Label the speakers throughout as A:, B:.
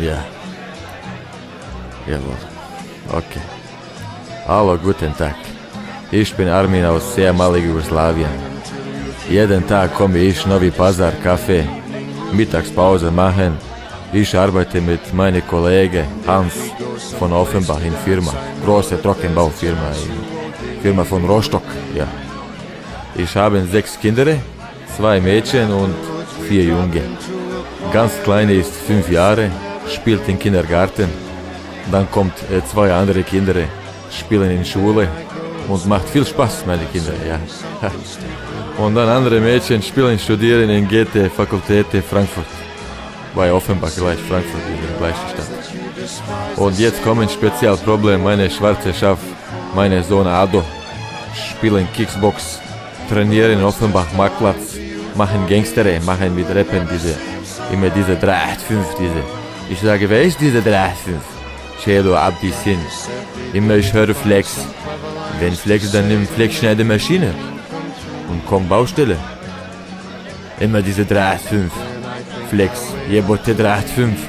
A: Ja. Jawohl. Okay. Hallo, guten Tag. Ich bin Armin aus sehr maligen Jugoslawien. Jeden Tag komme ich Novi Pazar Kaffee, Mittagspause machen. Ich arbeite mit meinem Kollegen Hans von Offenbach in Firma, große Trockenbaufirma, Firma von Rostock, ja. Ich habe sechs Kinder, zwei Mädchen und vier Junge. Ganz kleine ist fünf Jahre, spielt im Kindergarten. Dann kommt äh, zwei andere Kinder, spielen in Schule und macht viel Spaß, meine Kinder, ja. Und dann andere Mädchen spielen, studieren in Goethe Fakultät Frankfurt. Bei Offenbach gleich Frankfurt, in der gleichen Stadt. Und jetzt kommen Spezialproblem, meine schwarze Schaf, meine Sohn Ado, spielen Kickbox, trainieren in Offenbach Marktplatz, machen Gangstere, machen mit Rappen diese, immer diese 385, diese. Ich sage, wer ist diese 385? Cello ab die Sinn. Immer ich höre Flex. Wenn Flex, dann nimm Flexschneidemaschine und komm Baustelle. Immer diese 385. Flex, Jebote 385.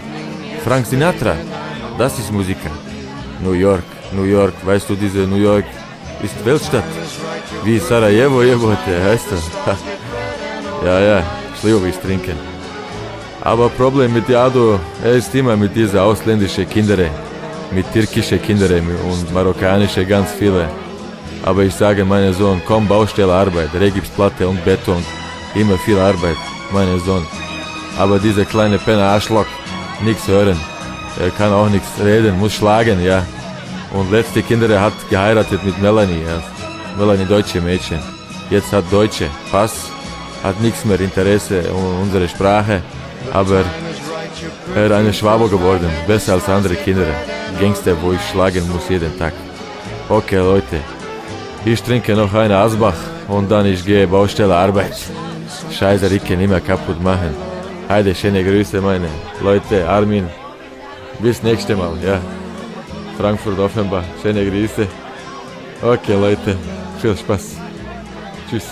A: Frank Sinatra, das ist Musiker. New York, New York, weißt du, diese New York ist Weltstadt. Wie Sarajevo, Jebote, heißt das. ja, ja, Schliov ist trinken. Aber Problem mit Jado, er ist immer mit diesen ausländischen Kindern, mit türkischen Kindern und marokkanischen ganz viele. Aber ich sage meinem Sohn, komm Baustelle Arbeit, Regipsplatte und Beton, immer viel Arbeit, mein Sohn. Aber dieser kleine Penner Arschloch, nichts hören. Er kann auch nichts reden, muss schlagen, ja. Und letzte Kinder hat geheiratet mit Melanie, ja. Melanie deutsche Mädchen. Jetzt hat Deutsche Pass, hat nichts mehr Interesse um unsere Sprache, aber er ist eine Schwabe geworden, besser als andere Kinder. Gangster, wo ich schlagen muss jeden Tag. Okay, Leute, ich trinke noch eine Asbach und dann ich gehe Baustelle Arbeit. Scheiße, Ricke nicht mehr kaputt machen. Heide, schöne Grüße, meine Leute, Armin. Bis nächste Mal, ja. Frankfurt Offenbach, schöne Grüße. Okay, Leute, viel Spaß. Tschüss.